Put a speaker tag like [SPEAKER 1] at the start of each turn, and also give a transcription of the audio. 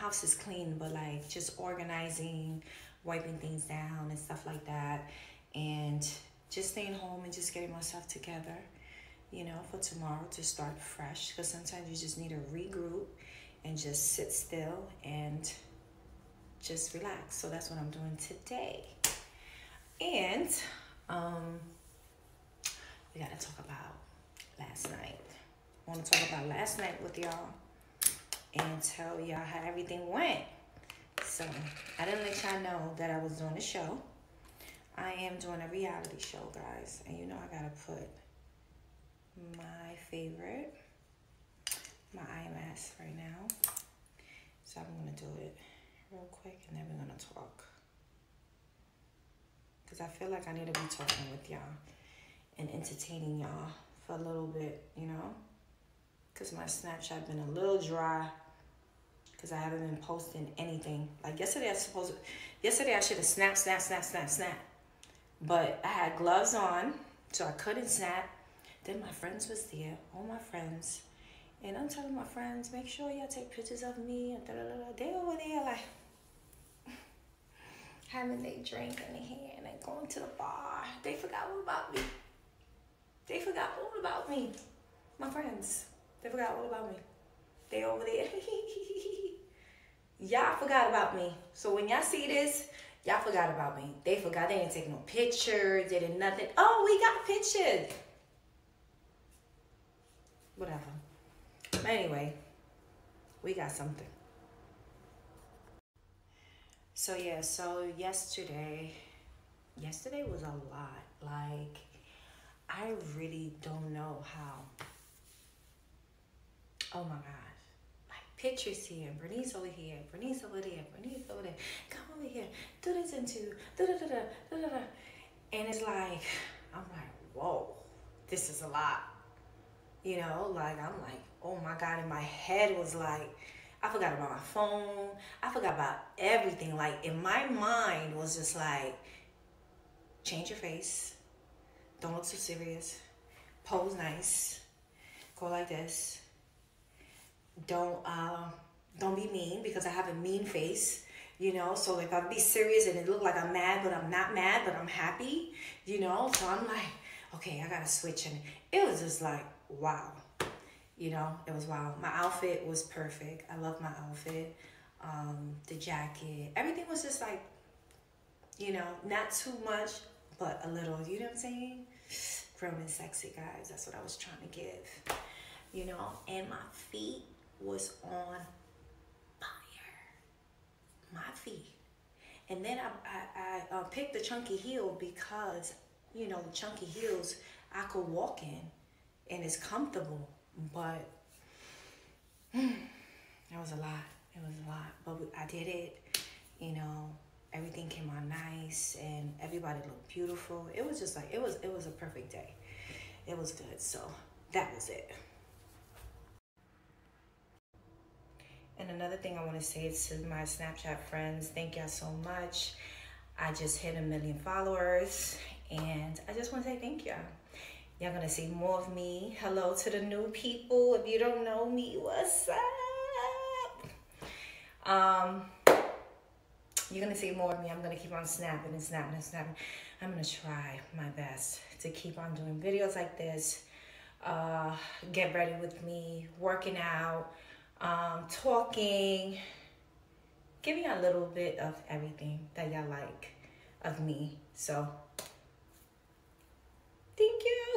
[SPEAKER 1] house is clean, but like just organizing, wiping things down and stuff like that, and just staying home and just getting myself together, you know, for tomorrow to start fresh. Because sometimes you just need to regroup and just sit still and just relax. So that's what I'm doing today. And um, we got to talk about last night. I want to talk about last night with y'all and tell y'all how everything went. So I didn't let y'all know that I was doing a show. I am doing a reality show, guys. And you know I gotta put my favorite, my mask right now. So I'm gonna do it real quick and then we're gonna talk. Cause I feel like I need to be talking with y'all and entertaining y'all for a little bit, you know? Cause my Snapchat been a little dry because I haven't been posting anything. Like yesterday, I supposed yesterday I should have snapped, snap, snap, snap, snap, but I had gloves on, so I couldn't snap. Then my friends was there, all my friends, and I'm telling my friends, make sure y'all take pictures of me and da da da. They over there like having their drink in their hand and going to the bar. They forgot all about me. They forgot all about me. My friends, they forgot all about me. They over there. y'all forgot about me. So when y'all see this, y'all forgot about me. They forgot. They didn't take no pictures. They did nothing. Oh, we got pictures. Whatever. But anyway, we got something. So yeah, so yesterday, yesterday was a lot. Like, I really don't know how. Oh my God pictures here, and Bernice over here, Bernice over there, Bernice over there, come over here, do this into, da da da da da da. And it's like, I'm like, whoa, this is a lot. You know, like, I'm like, oh my God, and my head was like, I forgot about my phone. I forgot about everything. Like, in my mind was just like, change your face. Don't look so serious. Pose nice. Go like this don't uh, don't be mean because I have a mean face, you know. So if I be serious and it look like I'm mad, but I'm not mad, but I'm happy, you know. So I'm like, okay, I gotta switch, and it was just like wow, you know. It was wow. My outfit was perfect. I love my outfit. Um, the jacket, everything was just like, you know, not too much, but a little. You know what I'm saying? Grown and sexy, guys. That's what I was trying to give. You know, and my feet was on fire. My feet. And then I, I, I uh, picked the chunky heel because, you know, chunky heels I could walk in and it's comfortable. But it was a lot. It was a lot. But I did it. You know, everything came out nice and everybody looked beautiful. It was just like, it was, it was a perfect day. It was good. So that was it. And another thing I want to say is to my Snapchat friends, thank y'all so much. I just hit a million followers and I just want to say thank y'all. Y'all gonna see more of me. Hello to the new people. If you don't know me, what's up? Um, you're gonna see more of me. I'm gonna keep on snapping and snapping and snapping. I'm gonna try my best to keep on doing videos like this. Uh, get ready with me, working out, um, talking, giving a little bit of everything that y'all like of me. So, thank you